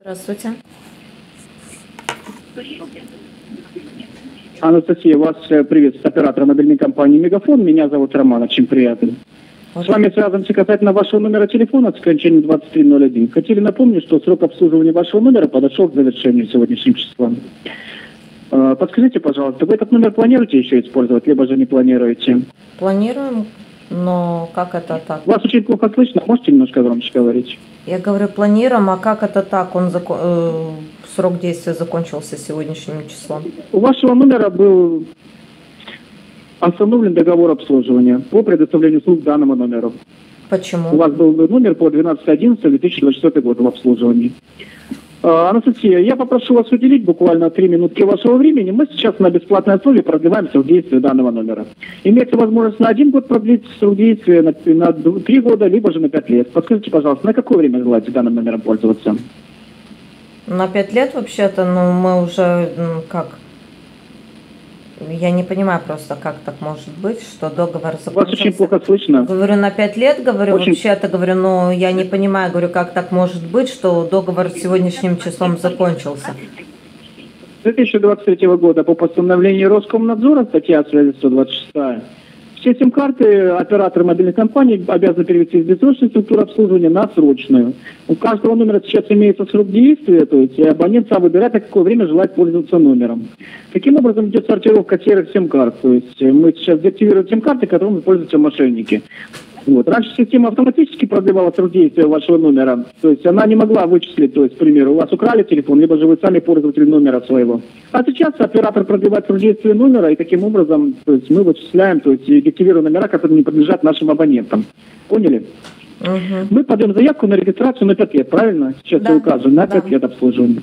Здравствуйте. Анастасия, вас э, приветствует оператор мобильной компании «Мегафон». Меня зовут Роман, очень приятно. С вами связываемся касательно вашего номера телефона с окончанием 2301. Хотели напомнить, что срок обслуживания вашего номера подошел к завершению сегодняшним числом. Э, Подскажите, пожалуйста, вы этот номер планируете еще использовать, либо же не планируете? Планируем, но как это так? Вас очень плохо слышно, можете немножко громче говорить? Я говорю, планируем, а как это так? Он зако- э, срок действия закончился сегодняшним числом. У вашего номера был установлен договор обслуживания по предоставлению услуг данному номеру. Почему? У вас был номер по 12.11.2024 год в обслуживании. А, Анастасия, я попрошу вас уделить буквально три минутки вашего времени. Мы сейчас на бесплатной основе продлеваем срок действия данного номера. Имеется возможность на один год продлить срок действия, на, на три года, либо же на пять лет. Подскажите, пожалуйста, на какое время желаете данным номером пользоваться? На пять лет вообще-то, ну мы уже как? Я не понимаю просто, как так может быть, что договор Вас очень плохо слышно. Говорю, на пять лет, говорю, Очень- вообще-то, говорю, но я не понимаю, говорю, как так может быть, что договор сегодняшним числом закончился. С 2023 года по постановлению Роскомнадзора, статья 126, все сим-карты операторы мобильных компаний обязаны перевести из бессрочной структуры обслуживания на срочную. У каждого номера сейчас имеется срок действия, то есть абонент сам выбирает, на какое время желает пользоваться номером. Таким образом идет сортировка серых сим-карт, то есть мы сейчас деактивируем сим-карты, которыми пользуются мошенники. Вот. Раньше система автоматически продлевала срок действия вашего номера. То есть она не могла вычислить, то есть, к примеру, у вас украли телефон, либо же вы сами пользователь номера своего. А сейчас оператор продлевает срок действия номера, и таким образом то есть, мы вычисляем, то есть деактивируем номера, которые не принадлежат нашим абонентам. Поняли? Мгм. Мы подаем заявку на регистрацию на 5 лет, правильно? Сейчас Да, я указываю, на да. 5 лет обслуживания.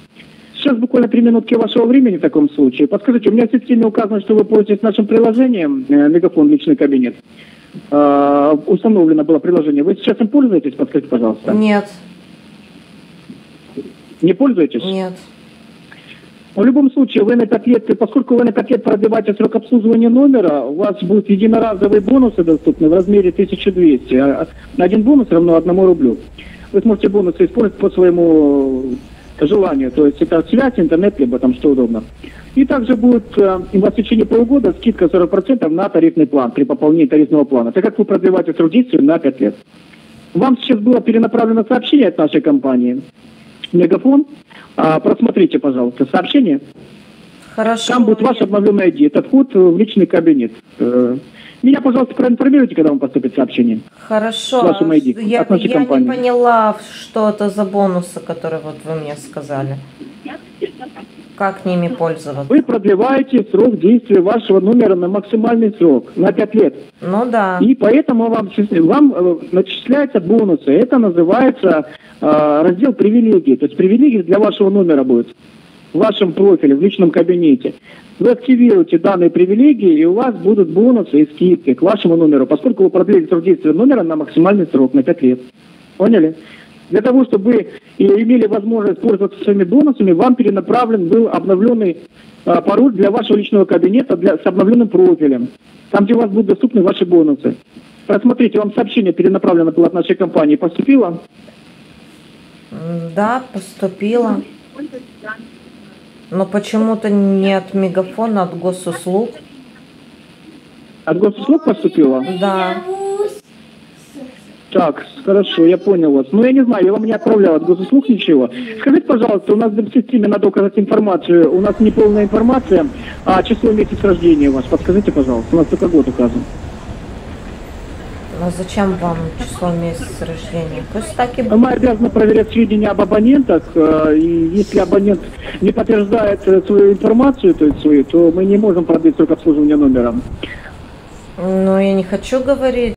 Сейчас буквально три минутки вашего времени в таком случае. Подскажите, у меня системе указано, что вы пользуетесь нашим приложением э, «Мегафон. Личный кабинет». А, установлено было приложение. Вы сейчас им пользуетесь? Подскажите, пожалуйста. Нет, Не пользуетесь? нет. В любом случае, вы на 5 лет, поскольку вы на 5 лет продлеваете срок обслуживания номера, у вас будут единоразовые бонусы доступны в размере 1200. А Один бонус равно одному рублю. Вы сможете бонусы использовать по своему желанию. То есть это связь, интернет, либо там что удобно. И также будет э, в течение полугода скидка 40% на тарифный план при пополнении тарифного плана, так как вы продлеваете срок действия на 5 лет. Вам сейчас было перенаправлено сообщение от нашей компании Мегафон. А, просмотрите, пожалуйста, сообщение. Хорошо. Там будет ваш обновленный ID. Это вход в личный кабинет. Э, Меня, пожалуйста, проинформируйте, когда вам поступит сообщение. Хорошо. с вашим ID, Я, я не компании. поняла, что это за бонусы, которые вот вы мне сказали. Как ними пользоваться? Вы продлеваете срок действия вашего номера на максимальный срок, на 5 лет. Ну да. И поэтому вам, вам э, начисляются бонусы. Это называется э, раздел привилегий. То есть привилегии для вашего номера будет в вашем профиле, в личном кабинете. Вы активируете данные привилегии, и у вас будут бонусы и скидки к вашему номеру, поскольку вы продлили срок действия номера на максимальный срок, на 5 лет. Поняли? Для того, чтобы вы имели возможность пользоваться своими бонусами, вам перенаправлен был обновленный а, пароль для вашего личного кабинета для, с обновленным профилем, там, где у вас будут доступны ваши бонусы. Просмотрите, вам сообщение перенаправлено было от нашей компании, поступило? Да, поступила. Но почему-то не от мегафона, от госуслуг. От госуслуг поступило? Да. Так, хорошо, я понял вас. Ну, я не знаю, я вам не отправлял от госуслуг ничего. Скажите, пожалуйста, у нас в системе надо указать информацию, у нас неполная информация, а число месяц рождения ваш, подскажите, пожалуйста, у нас только год указан. Но зачем вам число месяц рождения? Пусть так и Мы будет. обязаны проверять сведения об абонентах, э, и если абонент не подтверждает э, свою информацию, то есть свою, то мы не можем продлить срок обслуживания номера. Но я не хочу говорить.